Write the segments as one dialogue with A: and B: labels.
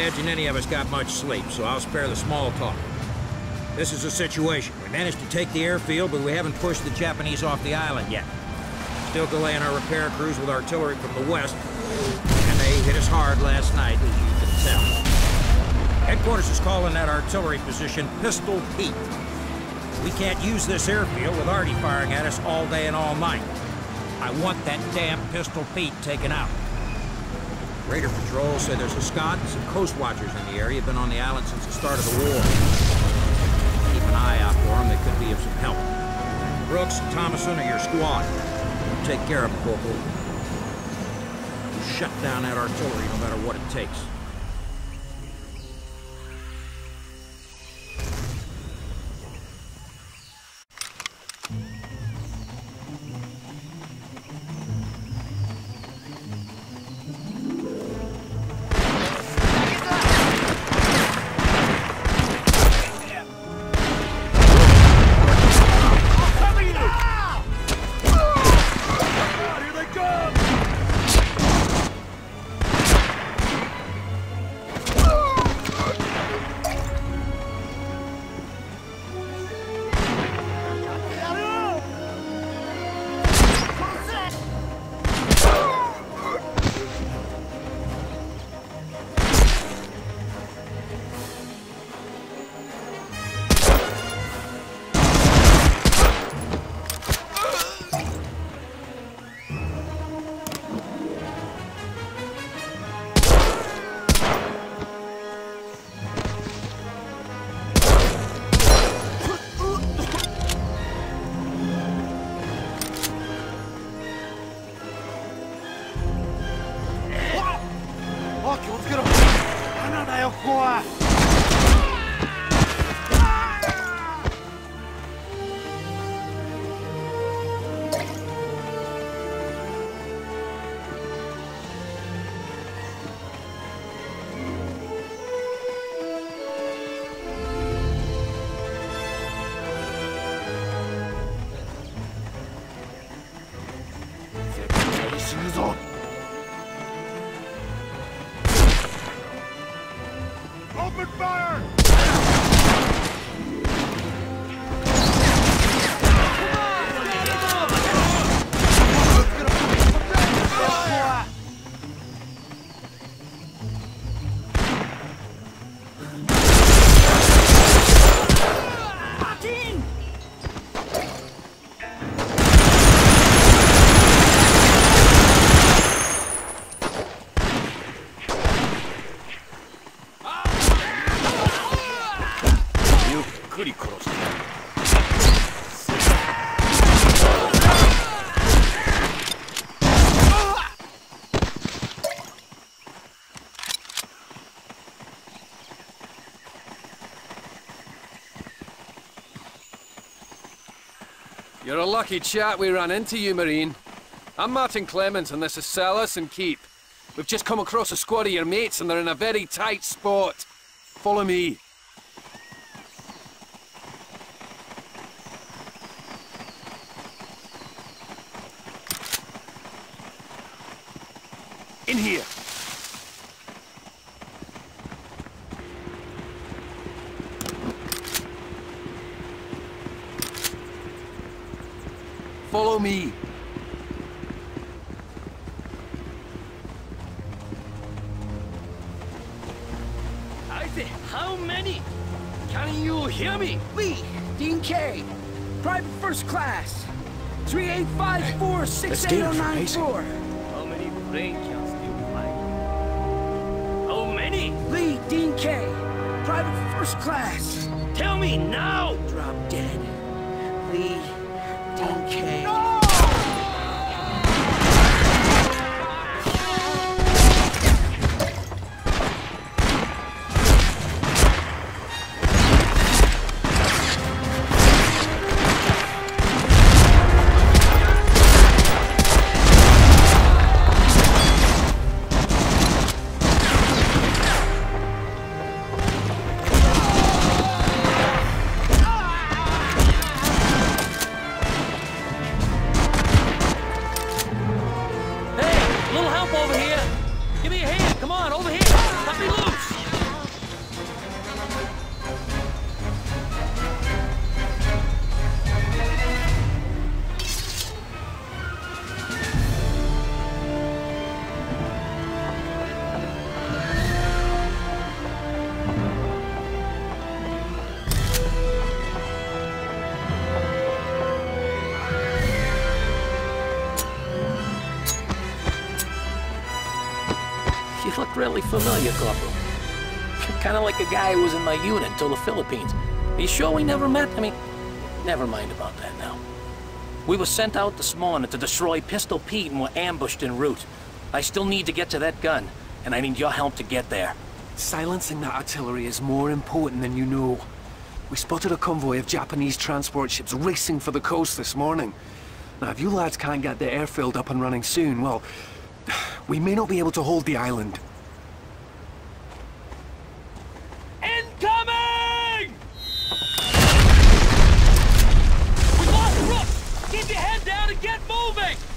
A: imagine any of us got much sleep, so I'll spare the small talk. This is the situation. We managed to take the airfield, but we haven't pushed the Japanese off the island yet. Still delaying our repair crews with artillery from the west, and they hit us hard last night, as you can tell. Headquarters is calling that artillery position Pistol Pete. We can't use this airfield with arty firing at us all day and all night. I want that damn Pistol Pete taken out. Raider patrols say there's a Scot and some Coast Watchers in the area. Been on the island since the start of the war. Keep an eye out for them. They could be of some help. Brooks and Thomason are your squad. Take care of them, Corporal. You shut down that artillery no matter what it takes.
B: Lucky chap we ran into you, Marine. I'm Martin Clemens, and this is Salas and Keep. We've just come across a squad of your mates, and they're in a very tight spot. Follow me. In here. Follow me.
C: I say, how many? Can you hear me?
D: Lee, Dean Kay, private first class, 3854-68094.
C: How many brain can still fly? How many?
D: Lee, Dean Kay, private first class.
C: Tell me now!
D: Drop dead. Lee, Dean Kay.
C: looked kind of like a guy who was in my unit until the Philippines. Are you sure we never met? I mean, never mind about that now. We were sent out this morning to destroy Pistol Pete and were ambushed en route. I still need to get to that gun, and I need your help to get there.
B: Silencing that artillery is more important than you know. We spotted a convoy of Japanese transport ships racing for the coast this morning. Now, if you lads can't get the airfield up and running soon, well, we may not be able to hold the island.
C: Down and get moving!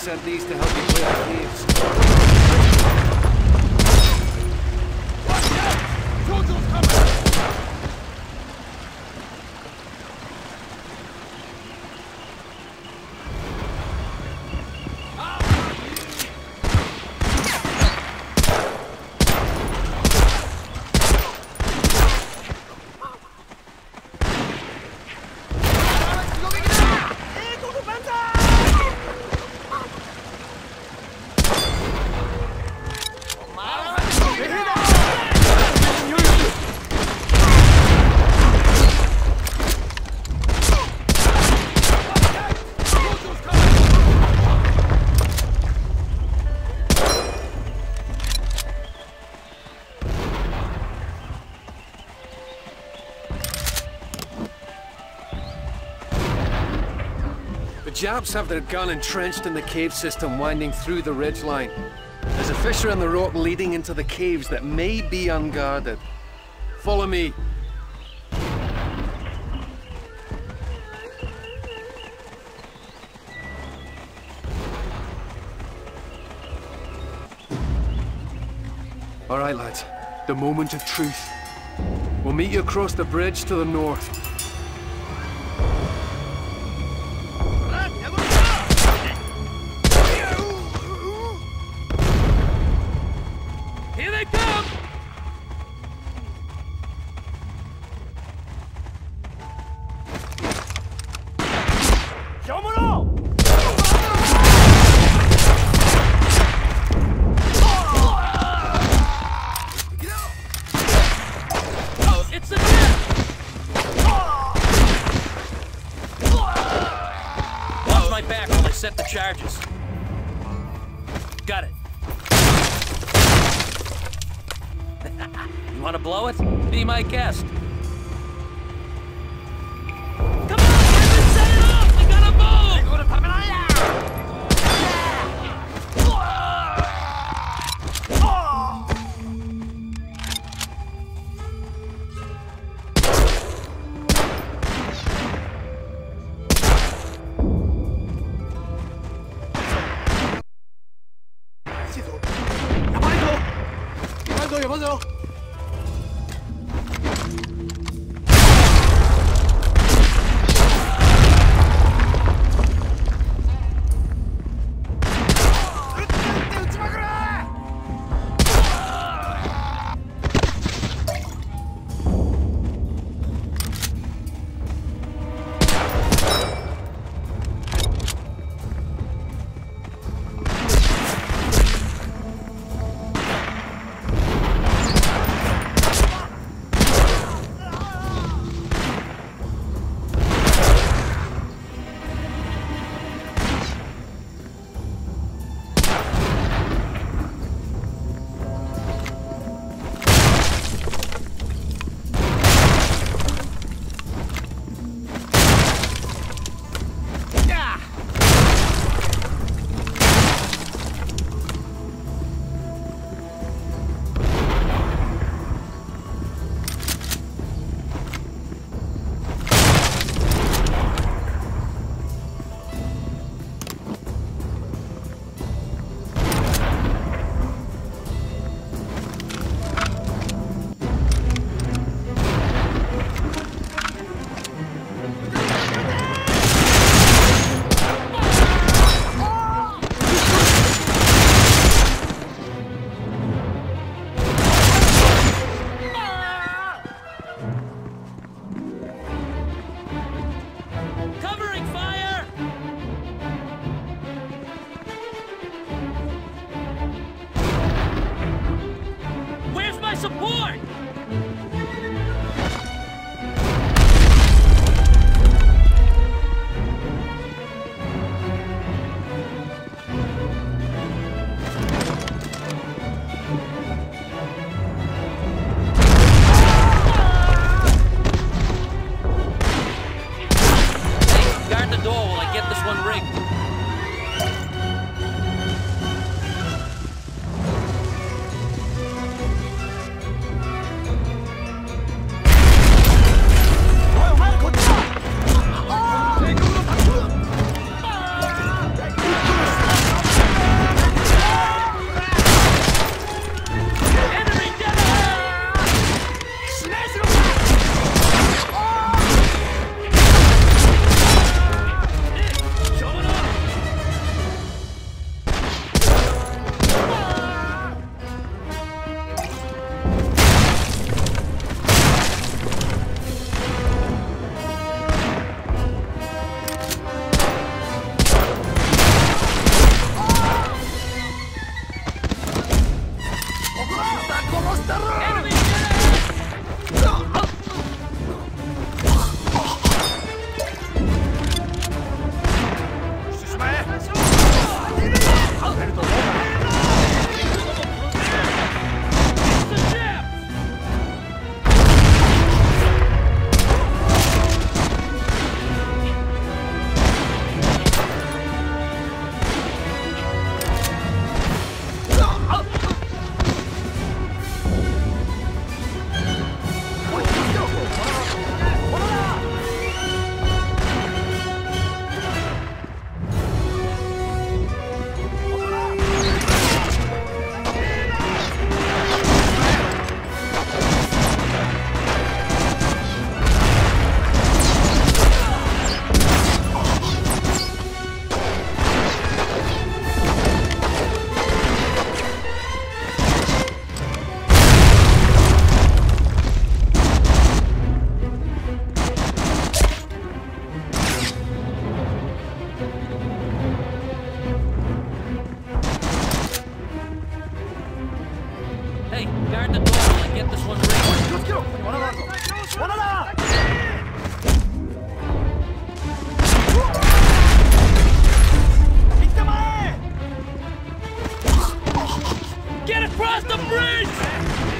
B: Sent these to Japs have their gun entrenched in the cave system winding through the ridgeline. There's a fissure in the rock leading into the caves that may be unguarded. Follow me. All right, lads. The moment of truth. We'll meet you across the bridge to the north.
C: Back while I set the charges. Got it. You want to blow it? Be my guest. Get across the bridge!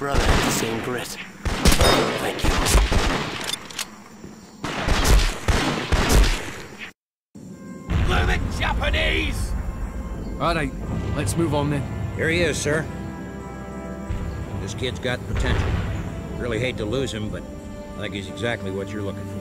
C: Brother had the same grit. Thank you.
D: Blooming Japanese!
B: All right, let's move on then.
A: Here he is, sir. This kid's got potential. Really hate to lose him, but I think he's exactly what you're looking for.